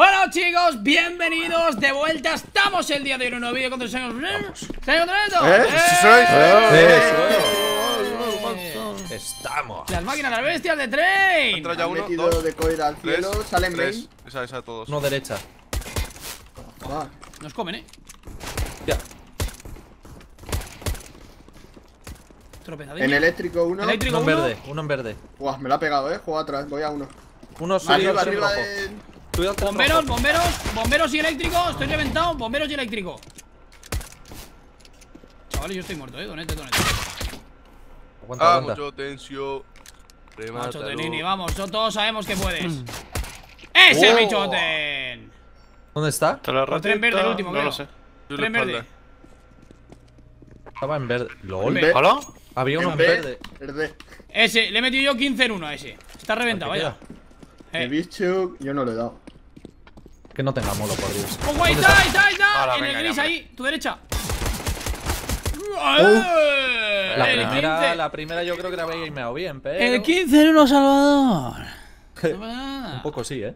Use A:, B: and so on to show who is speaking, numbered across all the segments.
A: Bueno chicos, bienvenidos de vuelta. Estamos el día de hoy en un nuevo vídeo contra el señor. ¿Señor Toreto?
B: ¿Eh?
A: ¡Eh!
C: Estamos.
A: Las máquinas, las bestias de Train.
B: Entra ya uno, dos,
D: de coil al
B: tres,
D: cielo, salen
B: tres.
D: main.
B: Esa, esa, todos.
C: Uno derecha.
A: Nos comen, eh.
C: Ya.
D: En eléctrico uno.
A: Eléctrico
C: Uno en
A: uno.
C: verde, uno en verde.
D: Buah, me lo ha pegado, eh. Juego atrás, voy a uno.
C: Uno subido
D: Arriba,
C: tren
D: arriba
C: rojo.
D: de.
A: Bomberos, bomberos, bomberos y eléctrico. Estoy reventado. Bomberos y eléctrico. Chavales, yo estoy muerto, eh. Donete, donete.
C: Aguanta,
B: Ah, mucho tensio.
A: Macho
B: Remátalo.
A: Tenini, vamos. Todos sabemos que puedes. ¡Ese
C: Oh.
A: bichoten!
C: ¿Dónde está?
E: Te la
A: Por tren verde, el último,
E: no
A: creo.
E: lo sé.
B: En
A: Tren verde.
C: Estaba en verde. LOL.
E: ¿Hola?
C: Había uno en verde.
D: Verde.
A: Ese, le he metido yo 15 en uno a ese. Está reventado,
C: ¿A qué
A: vaya. Eh.
D: bicho, yo no le he dado.
C: Que no tenga molo, por Dios.
A: ¡Oh, guay!
C: ¿Dónde
A: ¡Está,
C: está?
A: está, está!
E: Hala,
A: En el gris
E: ya,
A: ahí, tu derecha. ¡Eh!
C: La
A: El
C: primera,
A: 15.
C: la primera yo creo que la había imeado bien, pero.
A: El 15 en uno, Salvador.
C: Un poco sí, eh.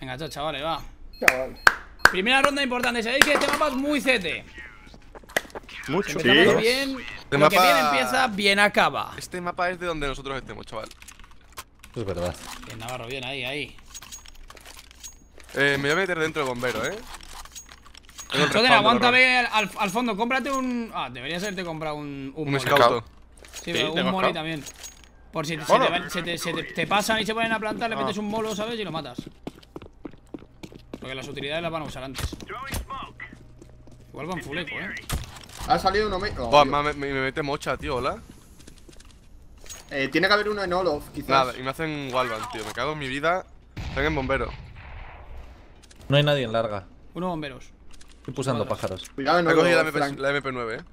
A: Venga, chao, chavales, va.
D: Chaval.
A: Primera ronda importante. Sabéis que este mapa es muy CT.
E: Mucho.
A: Empezamos bien. Lo que bien empieza, bien acaba.
B: Este mapa es de donde nosotros estemos, chaval.
C: Es verdad.
A: Bien, Navarro, bien, ahí, ahí.
B: Eh, me voy a meter dentro de bombero, eh. El
A: Joder, aguántame al, al, al fondo. Cómprate un. Ah, deberías haberte comprado un. Un,
B: Un scout.
A: Sí,
E: Sí,
A: pero un
E: scout.
A: también. Por si se, te, se te- se te- te pasan y se ponen a plantar, le
E: Ah.
A: metes un molo, ¿sabes? Y lo matas. Porque las utilidades las van a usar antes. Igual van full eco, eh.
D: Ha salido uno main. Oh,
B: ma- me, me mete mocha, tío, hola.
D: Eh, tiene que haber uno en Olof, quizás.
B: Nada, y me hacen wallbang, tío. Me cago en mi vida. Están en bombero.
C: No hay nadie en larga.
A: Uno bomberos.
C: Estoy pulsando pájaros.
D: Cuidado
B: Me he cogido la,
D: Olof,
B: MP,
D: Frank.
B: la MP9, eh.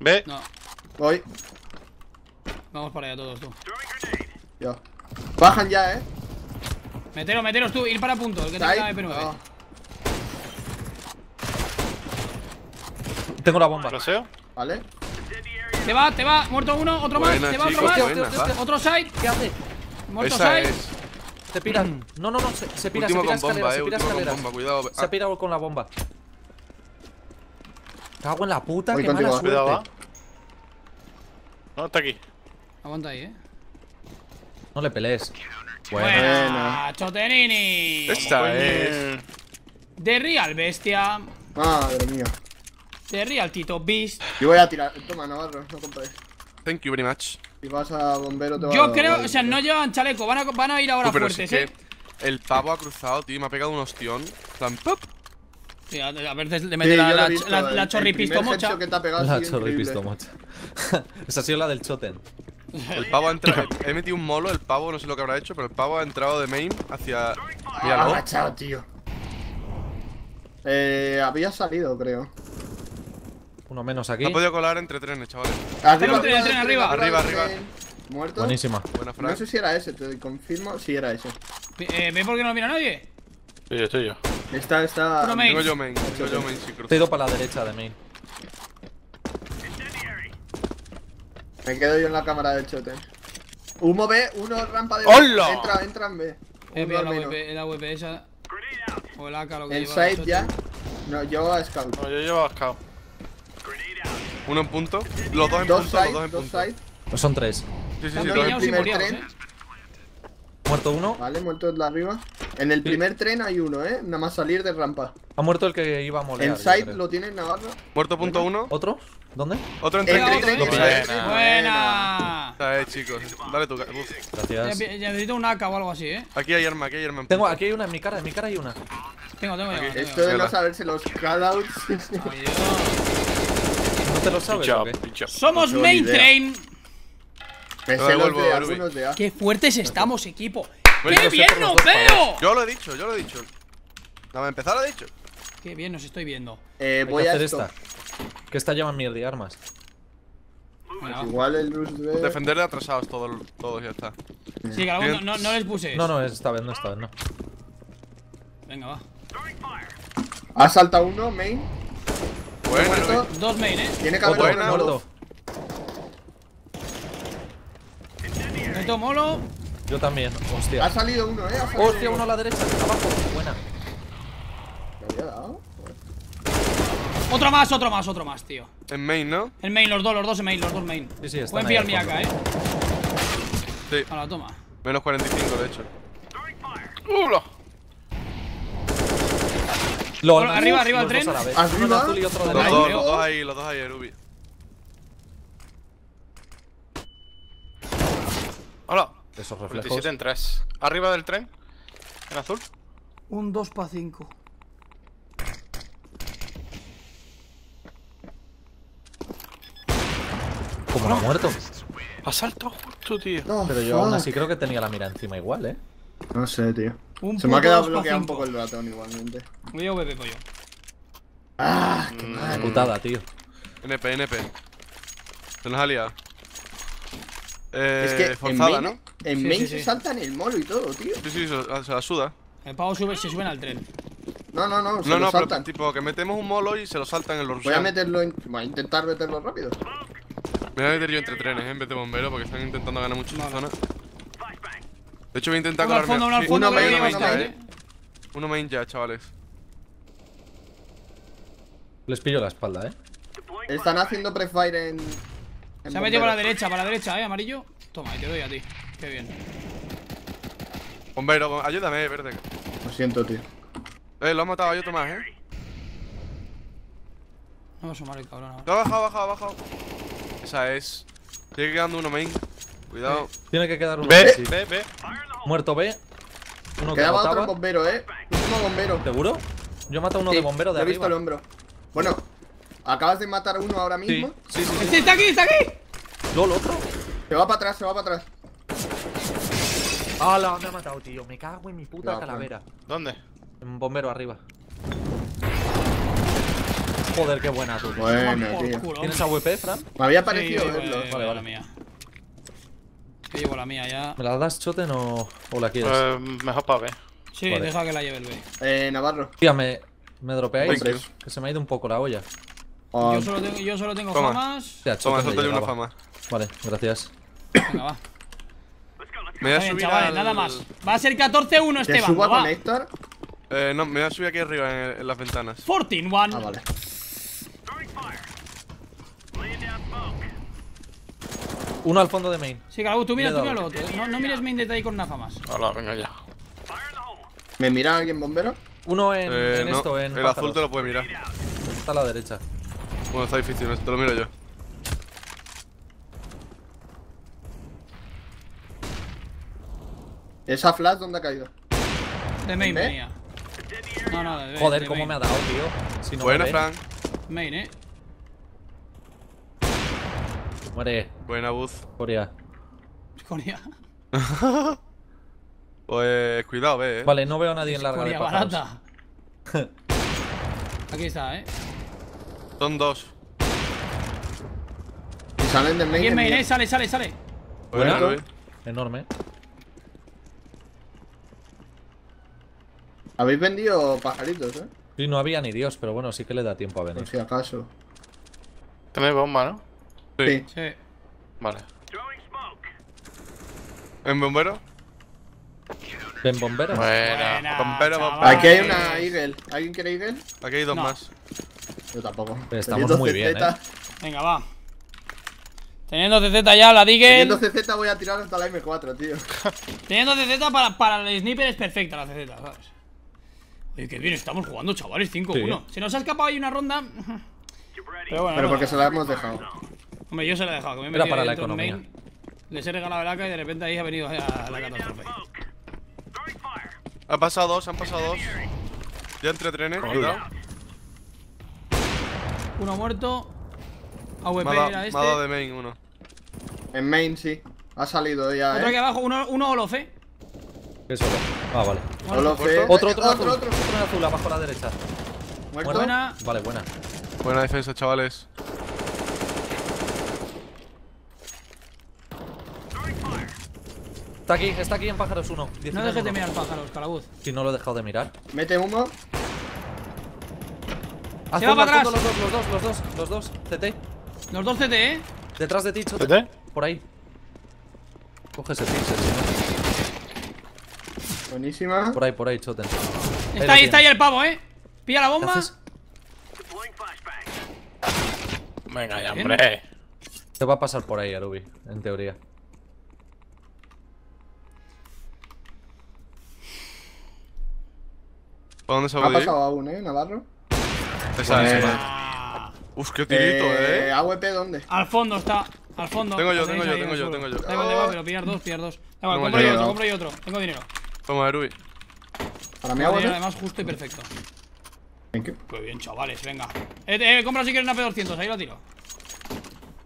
E: Ve.
A: No,
D: Voy.
A: vamos para allá todos, tú.
D: Yo. Bajan ya, eh.
A: Meteros, meteros tú, ir para punto, el que tenga MP9.
D: Ah,
C: Tengo la bomba.
E: ¿Fraseo?
D: Vale.
A: Te va, te va, muerto uno, otro
B: Buena,
A: más, te va otro más.
B: buena.
A: Otro side,
C: ¿Qué hace?
A: muerto
B: Esa
A: side.
B: es.
C: Se pira. No, no, no. Se, se pira,
B: Último
C: se pira
B: con
C: escaleras,
B: bomba,
C: se
B: eh.
C: pira escaleras.
B: bomba, cuidado.
C: Se ha pirado con la bomba. Cago en la puta,
D: Voy
C: qué
D: contigo.
C: mala suerte.
E: Cuidado. No, está aquí.
A: Aguanta ahí, eh.
C: No le pelees. Bueno.
A: Buena, Chotenini.
B: Esta es.
A: De Real Bestia.
D: Madre mía.
A: De Real Tito Beast.
D: Yo voy a tirar. Toma, Navarro, no compres.
B: Thank you very much.
D: Si vas a bombero, te va
A: Yo creo, o sea, no llevan chaleco. Van a, van a ir ahora fuertes,
B: es
A: eh.
B: que el pavo ha cruzado, tío, y me ha pegado un ostión. Plan, ¡pop!
A: Sí, a, a veces le mete la, la, chorripisto mocha.
D: ha ha
C: La
D: sido
C: chorri
D: increíble.
C: pisto mocha. Esa ha sido la del Choten.
B: El pavo ha entrado. He metido un molo, el pavo, no sé lo que habrá hecho, pero el pavo ha entrado de main hacia. Míralo.
D: Agachado, tío. Eh, había salido, creo.
C: Uno menos aquí.
B: Ha podido colar entre trenes, chavales.
D: Arriba,
A: un tren, tren arriba.
B: Arriba, arriba.
D: Muerto.
C: Buenísima.
B: Buena
D: No sé si era ese, te confirmo. Sí, era ese.
A: Eh, ¿Ve por qué no lo mira nadie?
E: Sí, yo estoy yo.
D: Está, está.
A: Uno main.
B: Tengo yo main, tengo yo main, sí.
C: Te he ido para la derecha de main.
D: Me quedo yo en la cámara del chote. Humo B, uno rampa de
E: ¡Hola!
D: Entra, entra en B.
A: Eh, la esa. O el AK, lo que lleva.
D: side ya. No, yo a scout.
E: No, yo llevo a scout.
B: Uno en punto. Los dos en
D: Dos
B: punto, los
D: side,
B: dos en
D: dos
B: punto.
D: side.
C: Pues son tres.
B: Sí, sí, sí, dos en
D: primer tren.
A: eh.
C: Muerto uno.
D: Vale, muerto el de arriba. En el primer tren hay uno, eh. Nada más salir de rampa.
C: Ha muerto el que iba a moler.
D: En side lo tiene Navarro.
B: Muerto punto uno.
C: ¿Otro? ¿Dónde?
B: Otro en tren.
D: eh.
B: pilláis.
E: Buena.
B: Es, chicos. Dale tu. uf.
C: Gracias.
A: Ya, ya necesito un AK o algo así, eh.
B: Aquí hay arma, aquí hay arma en
C: Tengo, aquí hay una en mi cara, en mi cara hay una.
A: Tengo, tengo tengo
D: Esto de no saberse los callouts.
C: ¿No te lo sabes.
A: Somos
D: No
A: main train.
D: Me
B: Lo
D: sé los
B: devuelvo,
D: de algunos de A.
A: Qué fuertes estamos, equipo.
B: Bueno,
A: ¡Qué bien nos
C: dos
A: veo!
B: Yo lo he dicho, yo lo he dicho. Más empezar lo he dicho.
A: Qué bien nos estoy viendo.
D: Eh, voy
C: que
D: a
C: hacer
D: esto.
C: esta. Que esta llama mierda y armas.
A: Venga, va.
D: Igual el de.
B: Defender de atrasados todos, todos ya está.
A: Sí, que no, no, no les puse.
C: No, no, esta vez no, esta vez no.
A: Venga, va.
D: Ha saltado uno, main.
B: Bueno,
A: dos main, eh.
D: Tiene que haber bueno,
C: muerto.
A: Necesito molo.
C: Yo también, hostia.
D: Ha salido uno, eh.
C: Hostia, uno. a la derecha, abajo. Buena. ¿Le había dado?
A: Otro más, otro más, otro más, tío.
B: En main, ¿no?
A: En main, los dos, los dos en main, los dos main.
C: Sí, sí, está.
A: Pueden pillar mi AK, eh.
B: Sí.
A: A la toma.
B: Menos 45, de hecho.
E: ¡Hola!
C: LOL,
A: Bueno, arriba, arriba el tren.
D: Arriba.
C: Azul y otro de
B: Los dos, los dos ahí, los dos ahí, Erubi.
E: ¡Hola!
C: Esos
E: 27
C: reflejos.
E: en 3. Arriba del tren. En azul.
A: Un 2 para 5.
C: Como no ha muerto.
E: Ha saltado justo, tío.
D: No,
C: Pero yo aún
D: fuck.
C: así creo que tenía la mira encima igual, ¿eh?
D: No sé, tío.
A: Un
D: Se me ha quedado bloqueado un poco el ratón igualmente.
A: Voy a VP, pollo.
D: Ah, qué
E: Mm.
D: mal.
C: Putada, tío.
B: NP, NP. Se nos ha liado. Eh,
D: Es que en
B: forzada,
D: main,
B: ¿no?
D: en
A: Sí,
D: main
A: sí,
D: se
A: sí.
D: saltan el molo y todo, tío.
B: Sí, sí, se, se la suda.
A: El pavo sube, se suben al tren.
D: No, no, no, se
B: No,
D: lo
B: no, pero
D: saltan.
B: tipo que metemos un molo y se lo saltan en los
D: Voy a meterlo en... Voy a intentar meterlo rápido.
B: Me voy a meter yo entre trenes, ¿eh? En vez de bombero, porque están intentando ganar mucho
A: Vale.
B: zona. De hecho, voy a intentar
A: Uno al fondo, uno al
B: sí,
A: fondo,
D: uno
A: que
D: main, uno main.
A: eh.
B: Uno main ya, chavales.
C: Les pillo la espalda, ¿eh?
D: Están haciendo prefire en... en
A: Se ha metido para la derecha, para la derecha, eh, amarillo. Toma, y te doy a ti. Qué bien.
B: Bombero, ayúdame, verde.
D: Lo siento, tío.
B: Eh, lo ha matado a otro más, ¿eh?
A: No va a asomar el cabrón ahora.
B: Lo ha bajado, ha bajado, ha bajado. Esa es. Sigue quedando uno main. Cuidado.
C: Tiene que quedar uno.
E: Ve,
C: sí.
E: ve, ve.
C: Muerto B. Uno que
D: Quedaba otro
C: botaba.
D: bombero, eh. Último bombero.
C: ¿Seguro? Yo he matado uno
D: Sí,
C: de bombero de
D: he visto el
C: arriba.
D: hombro. Bueno, acabas de matar a uno ahora
C: Sí,
D: mismo.
C: sí, sí. sí.
A: ¡Este está aquí, está aquí!
C: ¿Lol, otro?
D: Se va para atrás, se va para atrás.
C: ¡Hala! Me ha matado, tío. Me cago en mi puta calavera.
E: ¿Dónde?
C: Un bombero arriba. Joder, qué buena tú.
D: Bueno, tío.
C: ¿Tienes AWP, Fran?
D: Me había
A: Sí,
D: parecido verlo.
C: Vale, vale.
A: mía. Yo llevo la mía ya.
C: ¿Me la das, Choten, o, o la quieres?
E: Eh, mejor para ver.
A: Sí,
C: Vale.
A: deja que la lleve el B.
D: Eh, Navarro.
C: Tía, me, me dropeáis.
B: Thank you.
C: Que se me ha ido un poco la olla.
D: Ah,
A: Yo solo tengo, yo solo tengo
B: Toma.
A: famas.
C: Tía,
B: Toma, una fama.
C: Vale, gracias.
A: Venga, va.
B: Me voy a subir
A: chavales,
B: al-
A: nada más. Va a ser 14-1 este
D: ¿Te subo a
A: va.
D: Connector?
B: Eh, no, me voy a subir aquí arriba en, en las ventanas.
A: 14-1.
D: Ah, vale.
C: Uno al fondo de main.
A: Sí, Calabú, tú mira, tú mira lo otro. No, no mires main detalle con una famas.
E: Hola, venga ya.
D: ¿Me mira alguien bombero?
C: Uno en,
B: Eh,
C: en
B: no,
C: esto, en
B: el
C: pájaros.
B: azul te lo puede mirar.
C: Está a la derecha.
B: Bueno, está difícil, te lo miro yo.
D: ¿Esa flash dónde ha caído?
A: De main venía. No, no, de
C: Joder,
A: de
C: cómo
A: main.
C: me ha dado, tío. Si no
B: Buena,
C: me ve.
B: Fran.
A: Main, eh.
C: Muere,
B: Buena, Buz.
C: Corea.
A: Corea.
B: Pues cuidado, ve, eh.
C: Vale, no veo a nadie en de
A: Corea
C: pájaros.
A: barata. Aquí está, eh.
B: Son dos.
D: Si salen de main.
A: Main, eh. Sale, sale, sale.
B: Buena,
C: Bueno.
B: Rubi.
C: Enorme.
D: Habéis vendido pajaritos, eh.
C: Sí, no había ni Dios, pero bueno, sí que le da tiempo a
D: Por
C: venir.
D: si acaso.
E: Tenéis bomba, ¿no?
B: Sí.
D: Sí.
A: Sí.
E: Vale.
B: ¿En bombero?
C: Ven bombero.
E: Buena.
A: Buena,
B: Bombero, bombero.
D: Aquí hay una Eagle. ¿Alguien quiere Eagle?
B: Aquí hay dos
A: No.
B: más.
D: Yo tampoco.
C: Estamos
D: Teniendo
C: muy bien,
D: CZ,
A: Venga, va. Teniendo CZ ya, la Digel.
D: Teniendo CZ voy a tirar hasta la M4, tío.
A: Teniendo CZ para, para el sniper es perfecta la CZ, ¿sabes? Oye, qué bien estamos jugando, chavales, 5-1. Se nos ha escapado ahí una ronda. Pero bueno,
D: Pero
A: no
D: porque se la hemos dejado.
A: Hombre, yo se la he dejado. Que me he
C: Era
A: metido
C: para la economía.
A: main, Les he regalado el AK y de repente ahí ha venido a la catástrofe.
B: Han pasado dos, han pasado dos. Ya entre trenes, cuidado.
A: Uno muerto. AWP
B: Me ha
A: era
B: me
A: este.
B: ha dado de main uno.
D: En main, sí. Ha salido ya,
A: Otro aquí
D: eh.
A: abajo, uno, uno Olof, eh.
C: ¿Qué solo? Ah, vale.
D: Solo fe.
C: Otro, otro,
D: Eh,
C: azul.
D: otro,
C: Otro,
D: otro.
C: en azul, abajo a la derecha.
D: Muerto.
A: Buena.
C: Vale, buena.
B: Buena defensa, chavales.
C: Está aquí, está aquí en pájaros uno.
A: No
C: 19
A: dejes de mirar pájaros, calabuz.
C: Si no lo he dejado de mirar.
D: Mete humo.
C: Azul,
A: va
C: al
A: para atrás.
C: Los dos, los dos, los dos, los dos. CT.
A: Los dos CT, eh.
C: Detrás de ti, Chote.
E: ¿CT?
C: Por ahí. Coge ese pixel, si no.
D: Buenísima.
C: Por ahí, por ahí, Choten.
A: Está ahí, está ahí el pavo, eh. Pilla la
C: ¿Qué
A: bomba.
E: Venga ya, hombre.
C: Te va a pasar por ahí, Arubi, en teoría.
B: ¿Para dónde se
D: ha pasado aún, ¿eh, Navarro?
B: Esa es.
A: Ah,
B: Uf, qué tirito,
D: Eh,
B: eh.
D: AWP, ¿dónde?
A: al fondo está. Al fondo.
B: Tengo yo, tengo yo, tengo yo, tengo yo.
A: Da igual, da igual, pero pillar dos, pillar dos. Da igual, compro yo otro, compro yo otro. Tengo dinero.
B: Toma, Ruby.
D: Para mí AWP.
A: además justo y perfecto.
D: Thank you.
A: Qué bien, chavales, venga. Eh, eh, compra si quieres una P200, ahí lo tiro.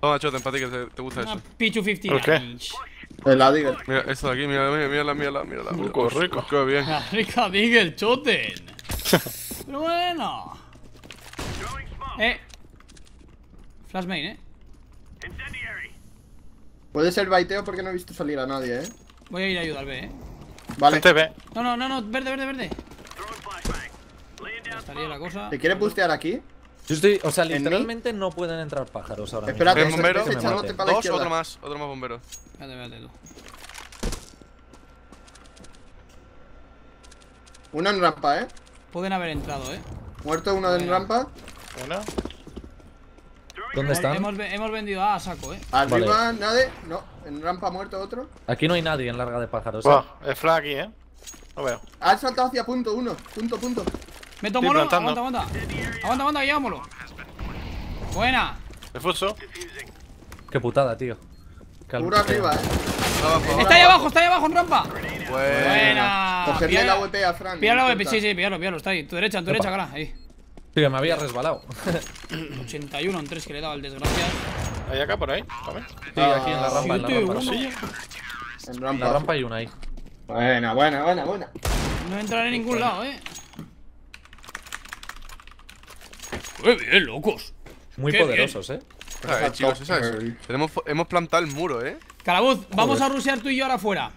B: Toma, Choten, para ti que te, te gusta
A: Una
B: eso.
A: P250.
E: ¿Por qué?
D: El.
B: Mira, esto de aquí, mira, mira, mírala, mírala, mírala.
E: Rico, rico.
B: Qué bien.
A: La rica choten. Pero bueno. Eh. Flash main, eh.
D: Puede ser baiteo porque no he visto salir a nadie, ¿eh?
A: Voy a ir a ayudar, ve, eh.
D: Vale.
E: Te ve.
A: No, no, no, no, verde, verde, verde. Estaría la cosa.
D: ¿Te quieres bustear aquí?
C: Yo estoy, o sea, literalmente no pueden entrar pájaros ahora mismo.
D: Espérate,
B: Ven, bombero.
D: para la
B: Dos, otro más, otro más bombero.
A: Espérate, espérate tú.
D: Uno en rampa, ¿eh?
A: Pueden haber entrado, eh.
D: Muerto uno en
A: Bueno.
D: rampa.
E: Bueno.
C: ¿Dónde están?
A: Hemos, hemos vendido A a saco, eh.
D: Arriba, nadie. No, en rampa muerto otro.
C: Aquí no hay nadie en larga de pájaros. ¿eh?
E: Buah, es flag aquí, eh. Lo veo.
D: Ha saltado hacia punto uno. Punto, punto.
A: Meto
E: Estoy
A: mono,
E: plantando.
A: aguanta, aguanta. Aguanta, aguanta, llevámoslo. Buena.
E: Refuso.
C: Qué putada, tío.
D: Arriba, ¿eh?
B: Abajo,
A: Está ahí abajo, está ahí abajo en rampa.
B: Buena.
D: Cogerle la AWP a Fran.
A: Pilla la web,
D: importa.
A: sí, sí, píllalo, píllalo, está ahí. Tu derecha, en tu derecha, cara. Ahí.
C: Tío, que me había resbalado.
A: 81 en 3 que le he dado al desgraciado.
E: Hay acá por ahí. Tome.
C: Sí, aquí en la rampa, en la rampa.
A: uno.
C: Sí,
D: En
C: En
D: rampa.
C: la rampa hay una ahí.
D: Buena, buena, buena, buena.
A: No entraré en ningún lado, eh. Qué bien, locos.
C: Muy
A: Qué
C: poderosos, eh.
B: Ah, eh, chicos, esa es. Tenemos, hemos plantado el muro, eh.
A: Calabuz, vamos a rusear tú y yo ahora afuera.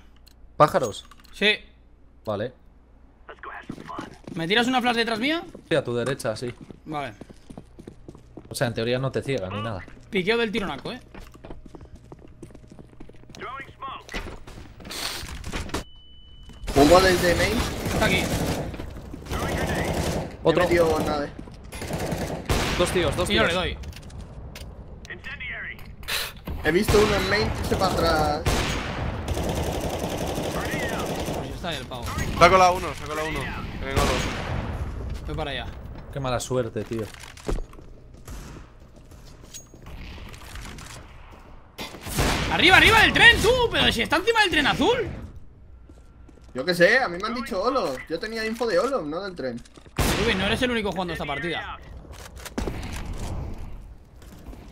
C: Pájaros.
A: Sí.
C: Vale.
A: ¿Me tiras una flash detrás mía?
C: Sí, a tu derecha, sí.
A: Vale.
C: O sea, en teoría no te ciega ni nada.
A: Piqueo del tironaco, eh.
D: Humo desde main.
A: Está aquí.
C: Otro.
D: He metido nada.
C: Dos tíos, dos
A: Y yo
C: tíos.
A: le doy.
D: He visto uno en main que se para atrás.
A: Pues está ahí el pavo.
B: Saco la uno, saco la uno. En oro.
A: Voy para allá.
C: Qué mala suerte, tío.
A: ¡Arriba, arriba del tren, tú! Pero si está encima del tren azul.
D: Yo qué sé, a mí me han dicho Olo. Yo tenía info de Olo, no del tren.
A: Rubén, no eres el único jugando esta partida.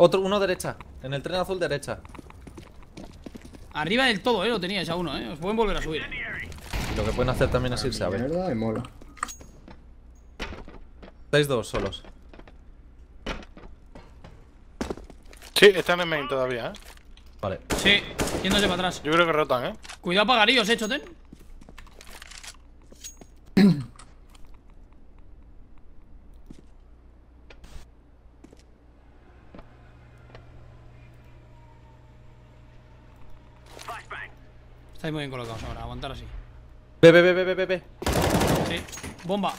C: Otro, uno derecha. En el tren azul derecha.
A: Arriba del todo, eh, lo teníais a uno, eh. Os pueden volver a subir.
C: Y lo que pueden hacer también es irse a ver.
D: Mierda, me mola.
C: Estáis dos solos.
E: Sí, están en main todavía, eh.
C: Vale.
A: Sí, yéndose para atrás.
E: Yo creo que rotan, eh.
A: Cuidado pagarillos, eh, Choten. Estáis muy bien colocados ahora, aguantar así.
C: Ve, ve, ve, ve, ve, ve, ve.
A: Sí. Bomba.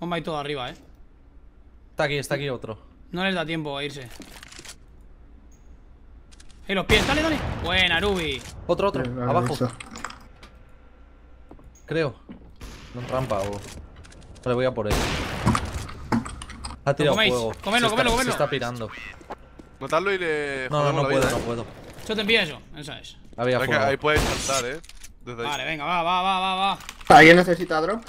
A: Bomba y todo arriba, eh.
C: Está aquí, está aquí otro.
A: No les da tiempo a irse. ¡Eh, los pies! ¡Dale, dale! Buena, Ruby.
C: Otro, otro.
D: Eh,
C: Abajo. Creo. No rampa o. Vale, voy a por él. Ha tirado fuego.
A: Comedlo,
C: se
A: comedlo,
C: está,
A: comedlo.
C: Se está pirando.
B: Matarlo y le.
C: No, no, no
B: la
C: puedo,
B: vida,
C: no puedo.
A: Yo te envío eso, esa es.
C: Había fuego.
B: ahí puedes saltar, eh. Desde ahí.
A: Vale, venga, va, va, va, va, va.
D: ¿Alguien necesita drop?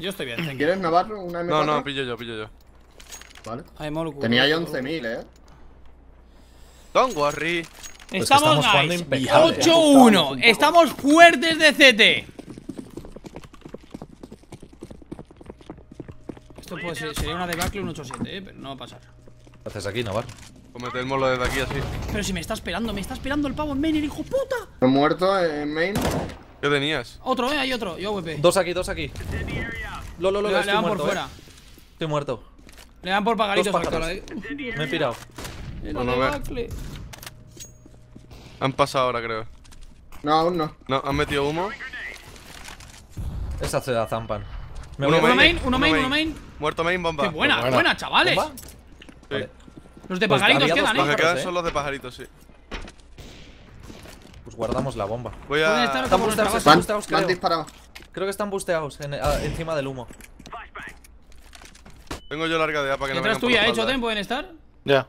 A: Yo estoy bien, you.
D: ¿Quieres Navarro? ¿Una M4?
B: No, no, pillo yo, pillo yo.
D: Vale.
A: Ay, Moluku.
D: Tenía ya 11.000, eh.
B: Don't worry.
C: Pues
A: Estamos,
C: estamos jugando
A: nice.
C: impecable.
A: 8-1. Estamos fuertes de CT. Esto puede ser, sería una debacle un 8-7, eh, pero no va a pasar.
C: ¿Qué haces aquí, Navarro?
B: Comete el molo desde aquí así.
A: Pero si me está esperando, me está esperando el pavo en main, el hijo puta.
D: He muerto en main.
B: ¿Qué tenías?
A: Otro, eh, hay otro. Yo, AWP.
C: Dos aquí, dos aquí. Lolo,
A: Le,
C: Lolo,
A: le
C: estoy
A: dan por fuera.
C: eh. Estoy muerto.
A: Le dan por pagaritos
C: pájaros.
A: eh.
C: Me he pirado.
B: Bueno, a ver.
A: debacle.
B: Han pasado ahora, creo.
D: No, aún no.
B: No, han metido humo.
C: Esa se la zampan. Me voy a
B: Uno
A: Uno main, uno main, uno main.
B: Muerto main, bomba.
A: Qué buena,
E: buena.
A: buena, chavales.
C: ¿Bomba? Vale.
A: Los de
C: Pues
A: pajaritos
C: dos
A: quedan,
B: Los que
A: eh.
B: quedan
C: eh.
B: son los de pajaritos, sí.
C: Pues guardamos la bomba.
B: Voy
A: Pueden
B: a.
A: estar
C: Están busteados, están busteados,
D: me han
C: creo.
D: disparado.
C: Creo que están busteados en- a- encima del humo.
B: Tengo yo larga de A para que no por
A: tuya,
B: la
A: eh. Choten, pueden estar.
E: Ya.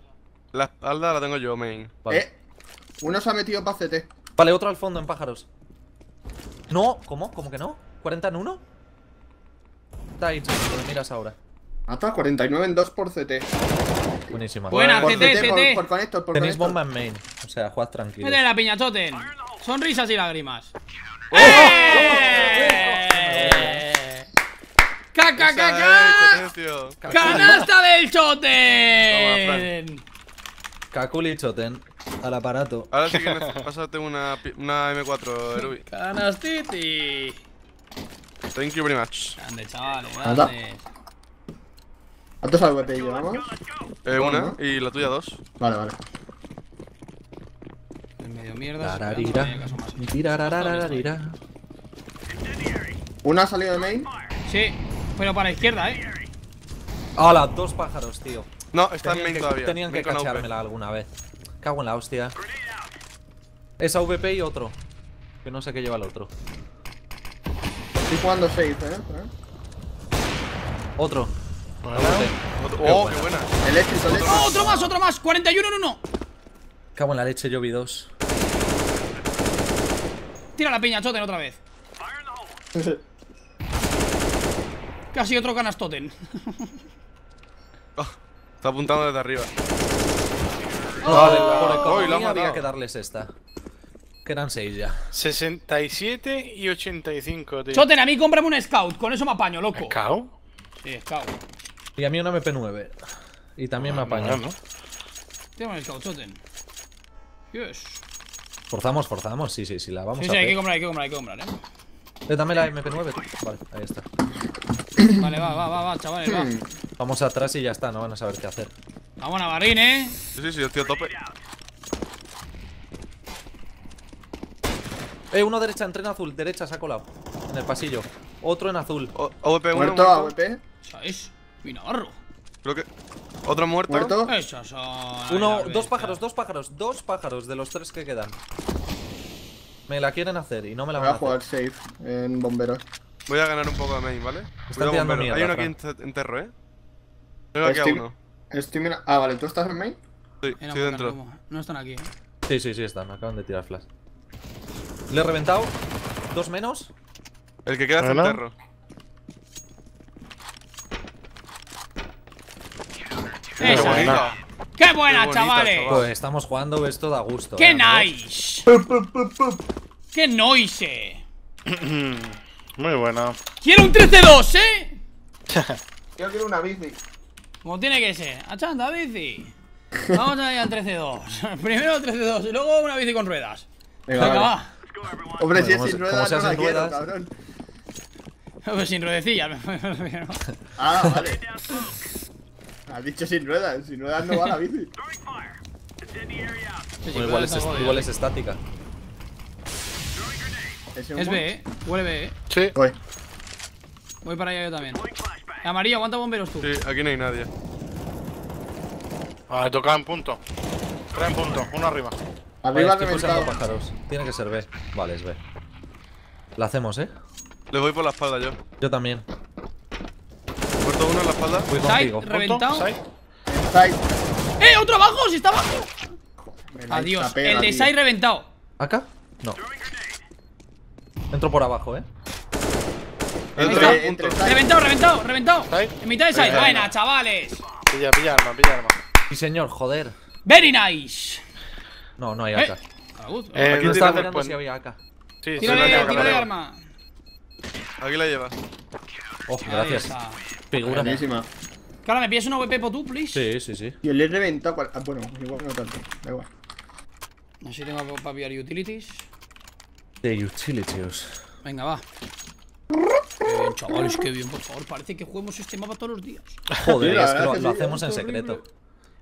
B: La espalda la tengo yo, main.
C: Vale.
D: Eh, uno se ha metido para CT.
C: Vale, otro al fondo en pájaros. No, ¿cómo? ¿Cómo que no? ¿40 en 1? Está ahí, chaval, lo miras ahora.
D: Hasta 49 en 2 por CT.
C: Buenísima.
A: Buena,
D: por
A: CT,
D: por,
A: CT.
D: por conector, por
C: Tenéis bomba en main. O sea, jugad tranquilo.
A: Métele la piña, Choten. Sonrisas y lágrimas.
B: ¡Oh!
A: ¡Eh! ¡Caca,
B: Esa
A: caca!
B: es, tío.
A: ¡Canasta del Choten!
C: Kakuli Choten. Al aparato.
B: Ahora sí que pásate una, una M4, Erubi.
A: Canastiti.
B: Thank you very much.
A: Grande, chavales,
D: Anda.
A: grande.
D: ¿Cuántos AWP llevamos?
B: Eh, una
D: ¿no?
B: y la tuya dos.
D: Vale, vale.
A: En medio mierda.
C: Tararira.
D: Una ha salido de main.
A: Sí, pero para la izquierda, eh.
C: ¡Hala! Dos pájaros, tío.
B: No, está en
C: Tenían
B: main
C: que,
B: todavía.
C: tenían que
B: Main AWP.
C: cachármela alguna vez. Cago en la hostia. Es AVP y otro. Que no sé qué lleva el otro.
D: Estoy jugando safe, eh. ¿Eh?
C: Otro.
E: Bueno,
C: AVP.
B: Otro- Oh, qué buena.
D: Eléctrico, eléctrico.
A: ¡Oh, otro más, otro más! 41 en uno.
C: Cago en la leche, yo vi dos.
A: Tira la piña, Choten, otra vez. Casi otro canastoten.
B: Está apuntando desde arriba.
C: Vale, por
B: Oh, lo ha
C: economía había
B: matado.
C: que darles esta. Que eran seis ya.
E: 67 y 85, tío.
A: Choten, a mí cómprame un scout. Con eso me apaño, loco.
E: ¿Cao?
A: Sí, scout.
C: Y a mí una MP9. Y también me apañó.
E: No, no.
A: Tengo un scout, Choten. Yes.
C: Forzamos, forzamos. Sí, sí, sí, la vamos
A: Sí,
C: a
A: sí, hay que comprar, hay que comprar, hay que comprar, eh.
C: Eh, dame la MP9. tú. Vale, ahí está.
A: Vale, va, va, va, va, chavales, va.
C: Vamos atrás y ya está, no van a saber qué hacer.
A: Vamos a Navarrín, eh.
B: Sí, sí, sí, yo estoy a tope.
C: Eh, uno derecha, entrena azul, derecha se ha colado. En el pasillo. Otro en azul.
B: O- AWP uno,
D: Muerto AWP.
A: ¿Sabes? Pinabarro.
B: Creo que. Otro muerto.
D: Muerto.
A: Esos son.
C: Uno, dos
A: bestia.
C: pájaros, dos pájaros, dos pájaros de los tres que quedan. Me la quieren hacer y no me la
D: Voy
C: van
D: a
C: a
D: jugar
C: hacer.
D: safe en bomberos.
B: Voy a ganar un poco de main, ¿vale?
C: Están tirando mierda,
B: Hay uno aquí en, en terro, ¿eh? Tengo aquí a uno.
D: estoy mira- Ah, vale, ¿tú estás en main?
B: Sí, estoy
A: muy
B: dentro.
A: No están aquí, eh.
C: Sí, sí, sí, están. Acaban de tirar flash. Le he reventado. Dos menos.
B: El que queda es
E: Bueno.
B: terro.
A: Esa.
E: buena.
B: bonita.
A: ¡Qué buena,
B: bonita,
A: chavales!
B: chaval.
C: Pues estamos jugando esto da gusto.
A: ¡Qué
C: eh,
A: nice! ¡Qué noise!
E: Muy bueno.
A: ¡Quiero un 13-2, eh!
D: Yo quiero una bici.
A: Como tiene que ser. Achanda, bici. Vamos a ir al 13-2. Primero el 13-2 y luego una bici con ruedas.
D: Venga,
A: Venga,
D: vale.
A: va.
D: Hombre, si es sin ruedas, no la
C: sin
D: quiero,
C: ruedas.
D: cabrón.
A: Pues sin ruedecillas.
D: Ah, vale. Has dicho sin ruedas. Sin ruedas no va la bici.
C: Bueno, igual, es, igual es estática.
A: Es. B, eh. Huele B, eh.
E: Sí.
D: Voy.
A: Voy para allá yo también. Amarillo, aguanta bomberos tú.
B: Sí, aquí no hay nadie.
E: Ah, toca en punto. Tres en punto, uno arriba.
C: Vale,
D: Arriba
C: estoy pulsando
D: reventado.
C: pájaros. Tiene que ser B. Vale, es B. La hacemos, ¿eh?
B: Le voy por la espalda yo.
C: Yo también.
B: Muerto uno en la espalda.
C: Voy contigo.
A: Reventado.
E: side.
D: Side.
A: ¡Eh! ¡Otro abajo! ¡Si está abajo! Adiós. El de. Sai reventado.
C: ¿Acá? No. Entro por abajo, ¿eh?
A: Reventado, reventado, reventado.
E: Side.
A: En mitad de Sai. Buena, chavales.
E: Pilla, pilla arma, pilla arma.
C: Sí, señor, joder.
A: Very nice.
C: No, no hay
A: Eh.
C: acá.
A: A gusto.
E: Eh,
B: Aquí tira
C: estaba mirando si había acá.
E: Sí, sí,
A: Tírale, arma.
B: Aquí la lleva.
C: Oh, gracias. Figura.
D: Buenísima.
A: Cara, ¿me pides una VP por tú, please?
C: Sí, sí, sí.
D: Y le he reventado. cual- Ah, bueno, igual no tanto. Da igual.
A: Así tengo para pillar utilities.
C: The utilities.
A: Venga, va. Qué bien, chavales, qué bien, por favor. Parece que juguemos este mapa todos los días.
C: Joder, es que lo, lo
D: sí,
C: hacemos en secreto.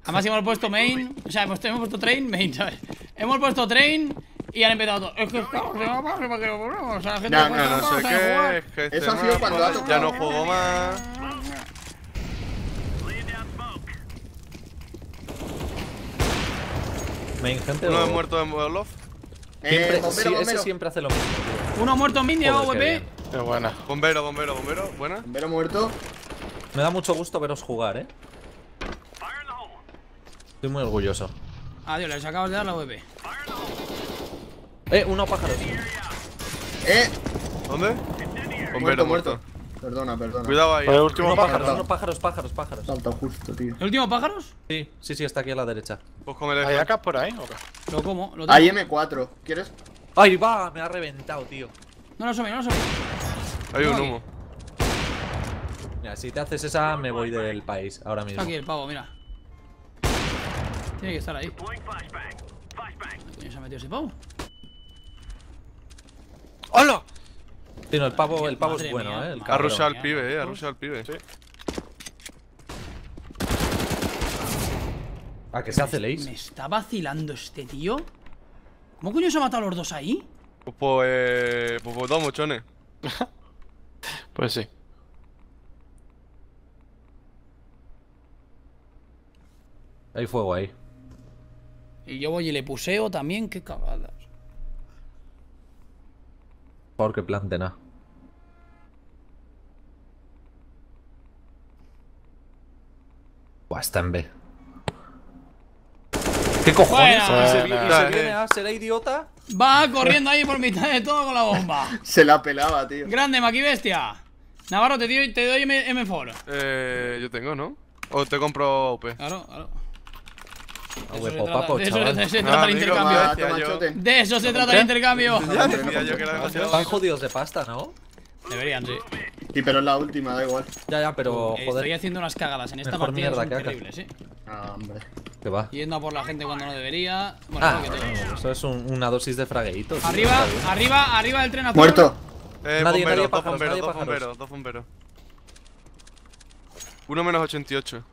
A: Además hemos puesto main, o sea, hemos, hemos puesto train, main, ¿sabes? Hemos puesto train Y han empezado todo. Es que. O sea, la gente
D: No,
A: no,
D: no,
B: No, no sé qué, es que este
D: Eso ha sido cuando ha
B: ya no juego más.
C: Main, gente.
B: Uno es muerto de Molotov.
C: Siempre,
D: Eh, bombero,
C: sí, ese siempre hace lo mismo. tío.
A: Uno muerto en VP.
C: bien.
E: Qué buena.
B: Bombero, bombero, bombero. Buena.
D: Bombero muerto.
C: Me da mucho gusto veros jugar, eh. Estoy muy orgulloso.
A: Adiós, les acabas de dar la VP.
C: Eh, uno pájaros.
D: Eh,
B: ¿Dónde?
D: muerto,
B: Bombero,
D: muerto.
B: muerto.
D: Perdona, perdona.
B: Cuidado ahí.
E: El último
C: Uno
E: pájaro.
C: pájaros, pájaros, pájaros, pájaros.
D: Salta justo, tío.
A: ¿El último pájaros?
C: Sí, sí, sí, está aquí a la derecha.
B: Pues con el
E: ¿Hay acá por ahí o qué?
A: Lo como, lo tengo.
D: Hay M4. ¿Quieres?
C: ¡Ay, va! Me ha reventado, tío.
A: No lo asomé, no lo asomé.
B: Hay un humo.
C: Mira, si te haces esa, me voy del país ahora mismo.
A: Está aquí el pavo, mira. Tiene que estar ahí. ¿Qué coño se ha metido ese pavo?
E: ¡Hola!
C: Sí, no, el pavo, el pavo
A: Madre
C: es bueno,
A: mía,
C: eh. El cabrón.
B: Arrusa al pibe, eh.
A: ¿no?
B: Arrusa al pibe.
E: Sí.
C: ¿A que se hace
A: Me
C: Lace?
A: está vacilando este tío. ¿Cómo coño se ha matado a los dos ahí?
B: Pues, pues, eh, pues, pues dos mochones.
E: Pues sí.
C: Hay fuego ahí.
A: Y yo voy y le puseo también, qué cagadas.
C: Por favor, que planten A. Buah, está en B. ¿Qué cojones?
A: Buena.
C: ¿Y se, A? ¿Será idiota?
A: Va corriendo ahí por mitad de todo con la bomba.
D: Se la pelaba, tío.
A: Grande, Maki Bestia. Navarro, te doy, te doy M- M4.
B: Eh, yo tengo, ¿no? O te compro OP.
A: Claro, claro.
C: Ah,
A: De eso
C: güey,
A: se
C: poco a
A: trata-
C: poco,
A: de eso se-
B: Ah,
A: trata el intercambio. De eso se trata el
C: ¿Qué?
A: intercambio.
C: Están jodidos de pasta, ¿no?
A: Deberían, sí.
D: Sí, pero es la última, da igual.
C: Ya, ya, pero
A: Eh,
C: joder.
A: Estoy haciendo unas cagadas en esta
C: Mejor
A: partida.
C: mierda
A: son terribles, sí.
D: Ah, hombre.
C: Que va.
A: Yendo a por la gente cuando no debería. Bueno,
C: Ah, eso es un- una dosis de fragueito. tío,
A: Arriba, arriba, arriba del tren azul.
D: Muerto.
B: Eh,
C: Nadie,
B: bomberos,
C: nadie,
B: dos
C: pájaros,
B: dos bomberos, dos bomberos. Uno menos 88.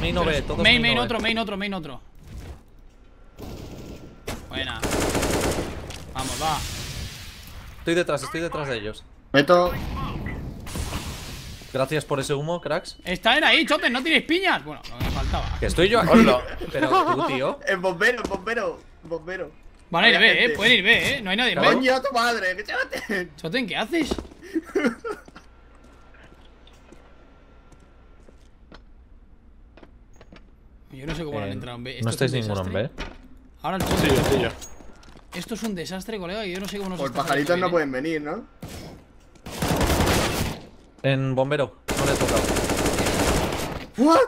C: Main no ve, todos
A: Main,
C: main no
A: otro, main otro, main otro. Buena. Vamos, va.
C: Estoy detrás, estoy detrás de ellos.
D: Meto.
C: Gracias por ese humo, cracks.
A: Está él ahí, chotes, no tienes piñas. Bueno, lo que me faltaba.
C: Que estoy yo aquí.
E: Hola.
C: Pero tú, tío.
D: El bombero, el bombero. Bombero.
A: Van a ir B, eh. Pueden ir B, eh. No hay nadie en B.
D: Coño, a tu madre, que chate.
A: Choten, ¿qué haces? Yo no sé cómo han
C: Eh,
A: entrado en B. Esto
C: no
A: es
C: estáis
A: un
C: ninguno en. B.
A: Ahora el
E: Sí, yo, sí, yo.
A: Esto es un desastre, colega. y Yo no sé cómo nos
D: Por pajaritos no pueden venir, ¿no?
C: En bombero. No le he tocado.
D: ¿What?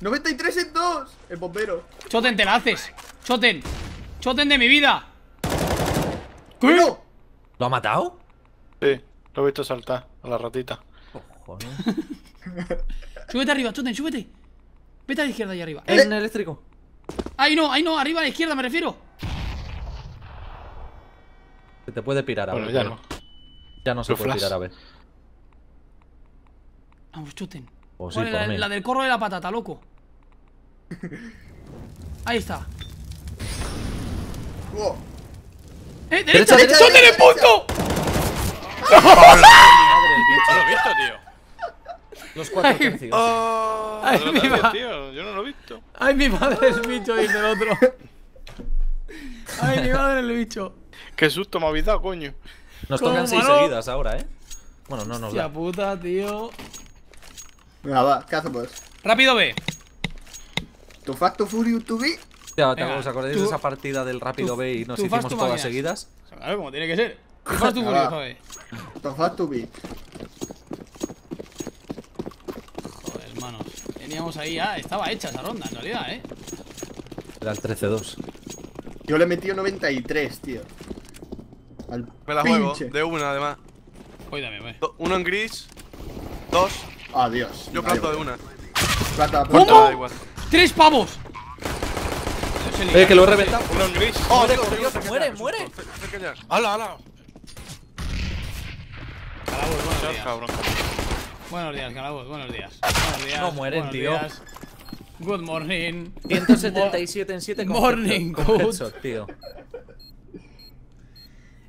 D: 93 en 2. El bombero.
A: eh. Choten, te la haces. Choten. Choten de mi vida.
D: ¡Bueno!
C: ¿Lo ha matado?
E: Sí, lo he visto saltar a la ratita.
C: Cojones.
A: Súbete arriba, Choten, súbete. Vete a la izquierda ahí arriba.
C: En eléctrico.
A: Ahí no, ahí no, arriba a la izquierda me refiero.
C: Se te puede pirar a
E: Bueno,
C: ver.
E: ya no.
C: Ya no se puede
E: flash.
C: tirar a ver.
A: Vamos, Choten.
C: O sí,
A: Vale, la, del corro de la patata, loco. Ahí está.
D: ¡Oh!
A: ¡Eh, derecha,
C: Derecha,
A: derecha!
D: derecha,
A: ¡Choten en
D: derecha.
A: punto!
E: ¿No lo he visto, tío?
C: Los cuatro tercios.
A: Ay,
E: lo
A: mi
E: tío. Yo no lo he visto.
A: Ay, mi madre el bicho, dice el otro. Ay, mi madre el bicho.
E: Qué susto me habéis dado, coño.
C: Nos
A: ¿Cómo
C: tocan seis
A: no?
C: seguidas ahora, ¿eh? Bueno, no nos
A: Hostia
C: da.
A: puta, tío.
D: Venga, va, ¿qué hacemos?
A: Rápido B.
D: ¿Tu Fast, tu Furious, tu B?
C: Ya,
A: Venga,
C: ¿Os acordáis
A: tú-
C: de esa partida del rápido
A: tú-
C: B y nos hicimos
A: tú
C: todas seguidas?
A: Claro, como tiene que ser. ¿Qué pasa tú,
D: Va.
A: joder?
D: Tu Fast, tu B.
A: Joder, hermanos. Teníamos ahí ya. Estaba hecha esa ronda, en realidad, eh.
C: Era el 13-2.
D: Yo le he metido 93, tío. Al
B: Me la juego. De una, además.
A: Voy.
B: Do- uno en gris. Dos.
D: Adiós.
B: Yo planto de una.
D: Planta,
A: ¿Cómo?
D: planta.
B: Da igual.
A: ¡Tres pavos!
C: Eh, que lo he reventado.
E: Uno en gris.
B: ¡Oh,
C: Muere, muere.
E: ¡Hala, hala! Cabrón.
A: Buenos días, Calabos, buenos días. Buenos días.
C: No mueren,
A: buenos
C: tío.
A: días. Good morning.
C: 177 en 7 con
A: Morning,
C: headshot, con
A: good.
C: headshot, tío.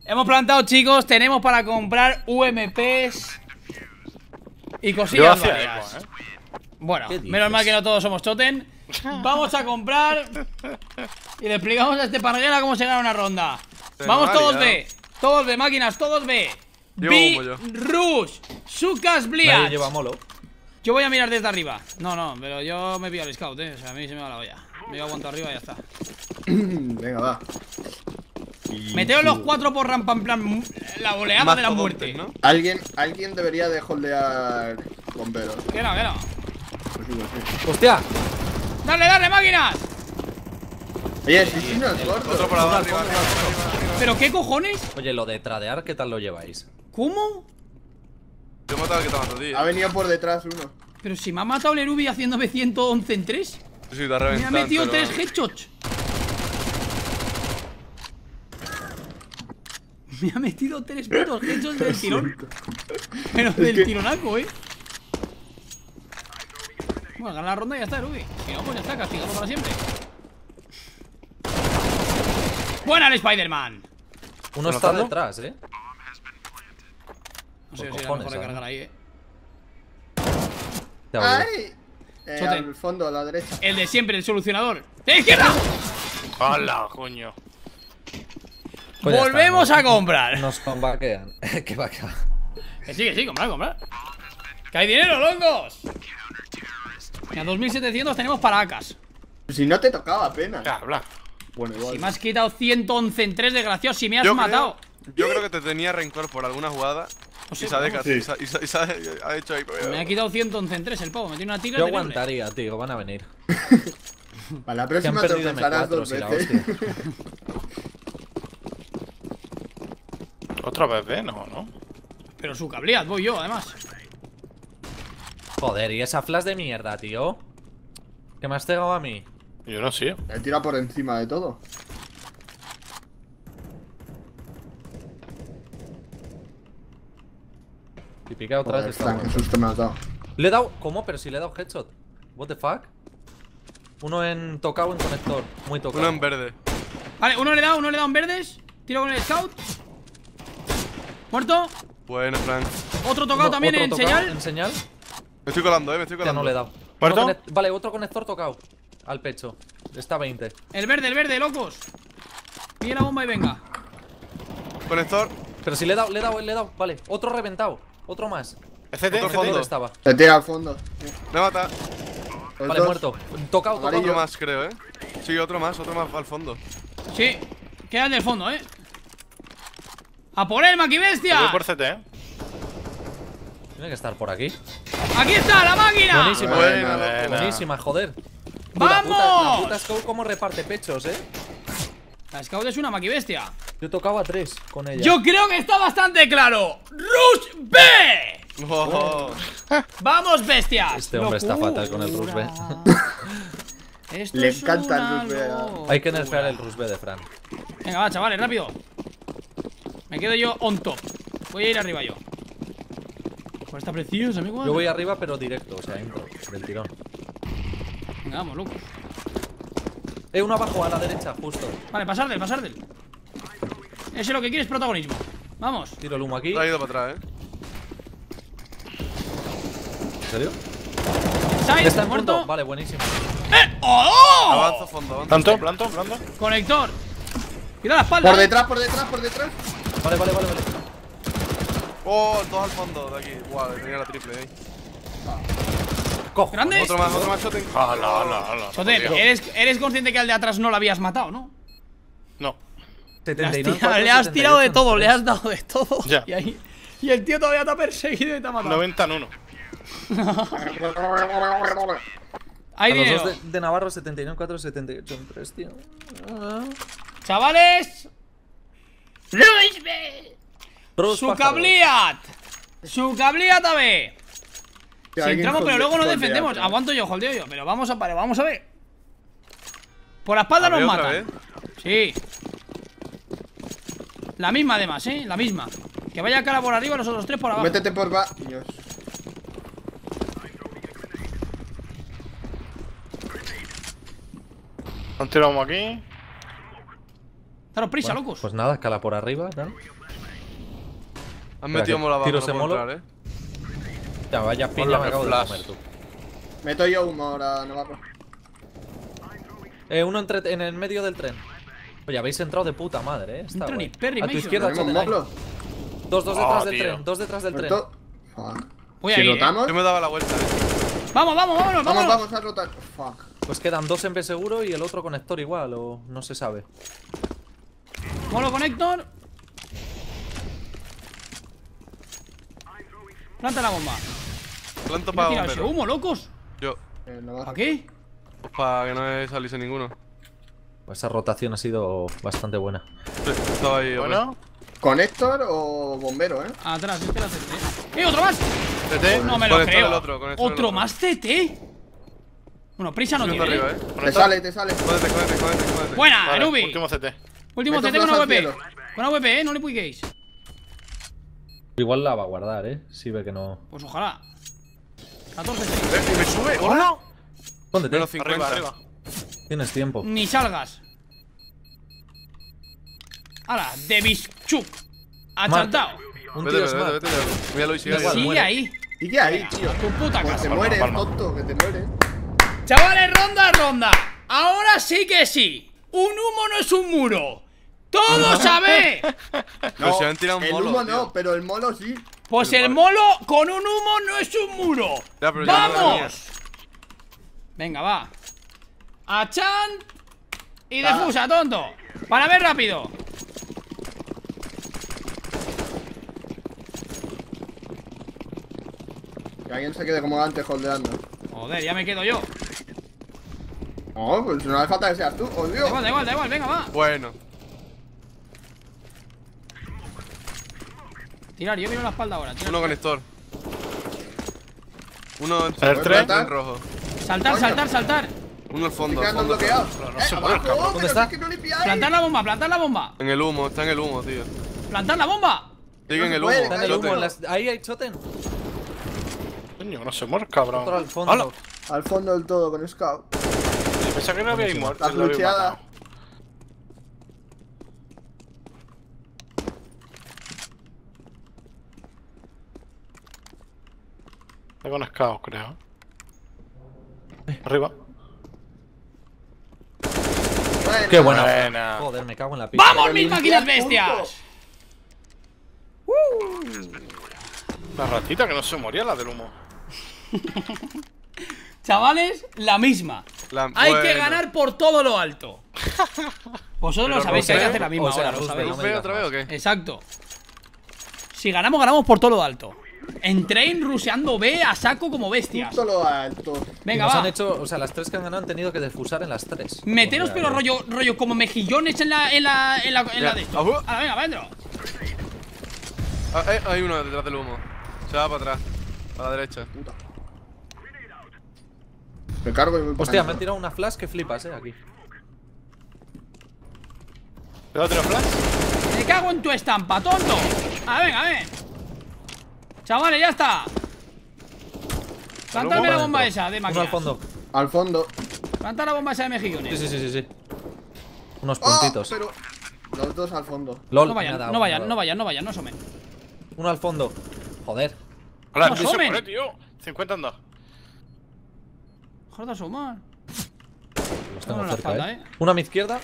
A: Hemos plantado, chicos. Tenemos para comprar UMPs y cosillas varias.
E: eco, ¿eh?
A: Bueno, menos mal que no todos somos choten. Vamos a comprar y le explicamos a este parguera cómo se gana una ronda. Vamos todos. B, todos B, máquinas, todos B.
B: Llevo
A: B,
B: humo yo.
A: Rush, Sukas Bliat.
C: lleva molo.
A: Yo voy a mirar desde arriba. No, no, pero yo me pillo al scout, eh. O sea, a mí se me va la olla. Me aguanto arriba y ya está.
D: Venga, va.
A: Meteo los cuatro por rampa en plan la oleada de la muerte.
B: ¿no?
D: Alguien, alguien debería de holdear bomberos.
A: Que no, que no.
D: Pues sí, pues sí.
C: ¡Hostia!
A: ¡Dale, dale, máquinas!
D: Oye, sí, sí, no es
B: Otro por abajo, arriba, arriba, arriba, arriba.
A: ¿Pero qué cojones?
C: Oye, lo de tradear, ¿qué tal lo lleváis?
A: ¿Cómo?
B: Yo he matado al que te mató, tío.
D: Ha venido por detrás uno.
A: Pero si me ha matado el Erubi haciéndome 111 en 3.
B: Sí, sí, te ha
A: Me ha metido
B: pero-
A: 3 headshots. Me ha metido 3 putos headshots del tirón. Pero del
D: que-
A: tironaco, eh. Bueno, gana la ronda y ya está, Erubi. Si no, pues ya está, castigado para siempre. Buena el Spider-Man.
C: Uno
E: ¿Está
C: detrás, ¿eh?
A: No sé si era mejor recargar ahí, eh.
D: ¡Ay! Eh, al fondo, a la derecha.
A: El de siempre, el solucionador. ¡De izquierda!
E: ¡Hala, coño!
C: Pues está,
A: Volvemos a comprar.
C: Nos combaquean. ¿Qué vaca?
A: Que sí, que sí, comprar, comprar. ¡Que hay dinero, longos! Mira, 2700 tenemos para ACAS.
D: Si no te tocaba apenas.
E: Habla.
D: Bueno, igual.
A: Si me has quitado 111 en 3, desgraciado, si me has
B: Yo
A: matado.
B: Creo, yo creo que te tenía rencor por alguna jugada.
A: No sé,
B: y se ha hecho ahí.
A: Me ha quitado 111 en 3 el pavo, me tiene una tira
C: Yo
A: terrible.
C: aguantaría, tío, van a venir.
D: Para la próxima te pensarás
C: M4
D: dos veces.
E: ¿Otra vez B? No, no.
A: Pero su cablead, voy yo, además.
C: Joder, y esa flash de mierda, tío. Que me has cegado a mí.
E: Yo no sé.
D: Me tira por encima de todo.
C: Y otra vez esta
D: Frank, qué
C: muerto.
D: susto me has dado.
C: Le he dado. ¿Cómo? Pero si le he dado headshot. What the fuck? Uno en tocado en conector. Muy tocado.
B: Uno en verde.
A: Vale, uno le da, uno le da en verdes. Tiro con el scout. Muerto.
B: Bueno, Frank.
A: Otro tocado
C: Uno-
A: también
C: otro
A: en
C: tocado
A: señal.
C: En señal.
B: Me estoy colando, eh, me estoy
C: Ya no le he dado.
E: ¿Muerto?
C: Vale, otro conector tocado. Al pecho. Está 20.
A: El verde, el verde, locos. Pilla la bomba y venga.
B: Conector.
C: Pero si le he dado, le he dado, le he dado. Vale, otro reventado. Otro más.
E: FT,
B: Otro fondo.
C: ¿Dónde estaba?
D: Te tira al fondo.
B: Me mata.
C: Vale,
D: dos.
C: muerto. Tocado,
D: Amarillo.
B: Otro
C: tocado.
B: más, creo, eh. Sí, otro más, otro más al fondo.
A: Sí. Queda el del fondo, eh. ¡A por él,
E: Voy
A: maquibestia!
E: por CT, eh.
C: Tiene que estar por aquí.
A: ¡Aquí está la máquina!
C: Buenísima.
B: Buena,
E: Buena.
C: Buenísima, joder.
A: ¡Vamos!
C: La puta, la puta Scout como reparte pechos, eh.
A: La scout es una maquibestia.
C: Yo tocaba tres con ella.
A: Yo creo que está bastante claro. ¡Rush B!
B: Oh,
A: ¡Vamos, bestias!
C: Este hombre está fatal con el Rush B.
A: Esto
D: Le
A: es
D: encanta el Rush B,
A: locura.
C: Hay que nerfear el Rush B de Fran.
A: Venga, va, chavales, rápido. Me quedo yo on top. Voy a ir arriba yo. Pues está precioso, amigo.
C: Yo voy arriba, pero directo, o sea, entro del tirón.
A: Venga, vamos, locos.
C: Eh, uno abajo a la derecha, justo.
A: Vale, pasar del, pasar del. Ese lo que quiere es protagonismo. Vamos.
C: Tiro el humo aquí.
B: ha ido para atrás, eh.
C: ¿En serio?
A: Side,
C: Está en
A: muerto.
C: punto. Vale, buenísimo.
A: ¡Eh! ¡Oh!
B: Avanzo fondo, avanzo.
E: Planto, planto, planto.
A: Conector. Mira la espalda.
D: Por
A: eh.
D: detrás, por detrás, por detrás.
C: Vale, vale, vale, vale.
B: Oh, dos al fondo de aquí. Guau, tenía la triple ahí.
C: Cojo.
A: Grande.
B: Otro más, otro más shoten.
E: ¡Hala, hala, hala!
A: Joder, eres, eres consciente que al de atrás no lo habías matado, ¿no?
E: No.
A: Le has,
C: 79,
A: tirado, le has tirado de
C: 78,
A: todo, le has dado de todo.
E: Ya.
A: Y, ahí, y el tío todavía te ha perseguido y te ha matado.
E: 90 en 1.
A: Hay
C: los dos de, de Navarro, 79, 4, 78 en 3, tío.
A: Chavales. Rush B. Su cabliat. Su cabliat a ver. Si entramos, pero luego no
D: holdea,
A: defendemos. Aguanto yo, holdeo yo. Pero vamos a parar, vamos a ver. Por la espalda
B: A
A: nos matan. Sí. La misma además, ¿eh? La misma. Que vaya cara por arriba, los otros tres por abajo.
D: Métete por va. Dios.
E: tirado humo aquí.
A: Daros prisa,
C: Bueno,
A: locos.
C: Pues nada, escala por arriba.
B: Han metido mola abajo,
C: tiro
B: no
C: ese
B: puedo
C: molo.
B: entrar, eh.
C: Ya, vaya
E: Hola,
C: me acabo de
E: flash.
C: comer tú.
D: Meto yo humo ahora, Navarro.
C: Eh, uno entre- en el medio del tren. Oye, habéis entrado de puta madre, eh. Está
A: Perry
C: A tu izquierda. Dos, dos
E: Oh,
C: detrás del
E: tío.
C: tren, dos detrás del tren.
D: Fuck.
A: Voy
D: Si
A: eh.
D: rotamos.
B: Yo me daba la vuelta, eh.
A: Vamos, vamos, vámonos,
D: Vamos, vamos a rotar. Fuck.
C: Pues quedan dos en B seguro y el otro conector igual, o no se sabe.
A: Molo conector. Planta la bomba.
B: Planto
A: ¿Quién ha
B: para
A: tirado ese
B: bombero.
A: humo, locos?
B: Yo.
D: Eh.
A: ¿Para qué?
B: Pues para que no saliese ninguno.
C: Pues esa rotación ha sido bastante buena.
B: Sí, Estaba ahí.
E: Bueno.
D: ¿Conector o bombero, eh?
A: Atrás, este era CT. ¡Eh, otro más!
B: CT.
A: No me lo
B: Conector
A: creo.
B: el otro, conector el
A: ¿Otro
B: otro.
A: más CT? Bueno, prisa no tiene.
B: arriba,
A: ¿eh?
D: Te sale, te sale.
B: Jódete, jódete, jódete, jódete.
A: Buena,
E: Vale,
A: Nubi.
E: último CT.
A: Último CT con AWP. Con AWP, eh, no le piquéis.
C: Igual la va a guardar, eh. Si ve que no.
A: Pues ojalá. 14
B: Eh, y me sube. ¡Hola!
C: Póndete,
B: Menos 50.
E: Arriba, arriba.
C: tienes tiempo.
A: Ni salgas. Hala, de Bischuk. Achantado.
C: Un
B: Vete,
C: tío
B: vete, vete, vete. Míralo y sigue.
C: Igual,
A: Sigue ahí.
D: ¿Y qué hay, tío?
A: Tu puta
D: Pues
A: casa.
D: te
E: Palma,
D: mueres,
E: palma.
D: tonto, que te mueres.
A: Chavales, ronda, ronda. Ahora sí que sí. Un humo no es un muro. ¡Todo sabe!
B: Pero se han tirado un
D: el
B: molo,
D: humo
B: tío.
D: no, pero el molo sí.
A: Pues
B: Pero
A: el
B: vale.
A: molo con un humo no es un muro.
B: Ya, no
A: ¡Vamos! Venga, va. A Chan y defusa, tonto. Para ver rápido.
D: Que alguien se quede como antes holdeando.
A: Joder, ya me quedo yo.
D: No, pues no hace falta que seas tú, oh
A: Da igual, da igual, da igual, venga, va.
B: Bueno.
A: Tirar, yo miro la espalda ahora. tirar.
B: Uno conector. Uno en,
E: El tren.
B: en rojo.
A: Saltar, saltar, saltar.
B: Uno al fondo. fondo.
D: bloqueado.
E: no
D: Eh,
E: se
C: ¿Dónde está?
D: es que no limpiáis.
A: Plantar la bomba, plantar la bomba.
B: En el humo, está en el humo, tío.
A: Plantar la bomba.
B: Sigue
D: No
B: en el
D: puede,
B: humo.
C: Está en el humo, ahí hay choten.
E: Coño, no se muere, cabrón.
C: Otro al fondo.
E: ¡Hala!
D: Al fondo del todo con Scout.
E: Pensaba que no había muerto.
D: La flucheada.
E: Con escados, creo. Arriba.
C: Qué buena.
E: Buena.
C: Joder, me cago en la pista.
A: ¡Vamos, mis máquinas bestias!
E: La ratita que no se moría, la del humo.
A: Chavales, la misma.
B: La-
A: Hay que ganar por todo lo alto. Vosotros lo sabéis que hay que hacer la misma
C: o sea,
A: ahora, lo sabéis.
C: no me
B: ¿Ve
C: digas
B: otra vez o qué?
A: Exacto. Si ganamos, ganamos por todo lo alto. Entrain ruseando B a saco como bestias.
D: Justo lo alto.
A: Venga,
C: nos
A: va.
C: han hecho, o sea, las tres que han ganado han tenido que defusar en las tres.
A: Meteros pero rollo, rollo como mejillones en la, en la, en la, en la de esto.
B: Ajú.
A: Ah, venga, va adentro.
B: Ah, eh, hay uno detrás del humo. Se va para atrás. A la derecha.
D: Puta. Me cargo y me
C: Hostia, me han tirado una flash que flipas, eh, aquí.
E: ¿Te da otro flash?
A: Me cago en tu estampa, tonto. A ver, a ver. Chavales, ya está. Plantadme la bomba esa de
C: Uno al fondo.
D: Al fondo.
A: Planta la bomba esa de
C: Sí,
A: mejillones.
C: sí, sí, sí, sí. Unos
D: ¡Oh!
C: puntitos.
D: Pero. Los dos al fondo.
C: LOL,
A: No vayan, no vayan, no vayan, no vayan, no asomen.
C: Uno al fondo. Joder.
E: ¡Hola!
A: No
E: ¿Quién se
A: asomen.
E: muere, tío? 50 anda.
A: Joder, de asomar.
C: Los tengo cerca, eh.
A: eh.
C: Uno a mi izquierda.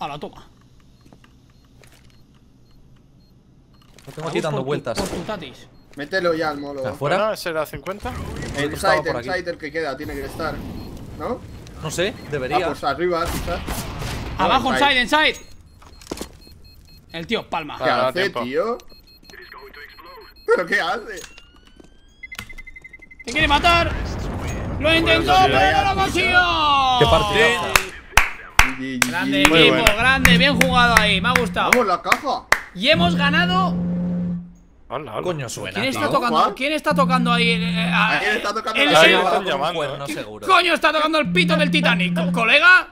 A: A la toma.
C: Tengo aquí dando vueltas.
A: Por tu tatis.
D: Mételo ya al molo.
C: ¿Afuera?
E: Ese era 50.
D: El
C: por
D: el que queda, tiene que estar. ¿No?
C: No sé,
D: Ah,
C: debería.
D: pues arriba, quizás.
A: Abajo,
D: inside.
A: inside, inside. El tío palma.
D: ¿Qué
E: Ah,
D: hace,
E: tiempo.
D: tío? ¿Pero qué hace?
A: ¿Te quiere matar? Lo intentó, pero no lo consiguió.
C: Qué partidazo.
D: GG.
A: Grande equipo, grande, bien jugado ahí, me ha gustado.
D: Vamos, la caja.
A: Y hemos ganado.
E: Hola, hola.
C: Coño suena.
A: ¿Quién está tocando? ¿Quién está tocando ahí? eh, a-
D: ¿A quién está tocando
A: el- el-
E: están llamando,
C: cuerno,
E: eh.
C: seguro.
A: Coño, está tocando el pito del Titanic, colega.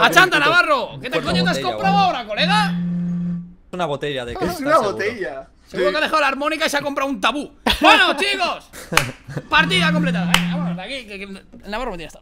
A: Achanta, Navarro. ¿Qué te
C: una
A: coño te has comprado ahora, colega?
C: Una botella de
D: Es
C: cristal,
D: una
C: seguro.
D: botella.
A: Seguro que ha dejado la armónica y se ha comprado un tabú. Bueno, chicos. Partida completada. Venga, vámonos de aquí. Que, que, el Navarro me tiene hasta.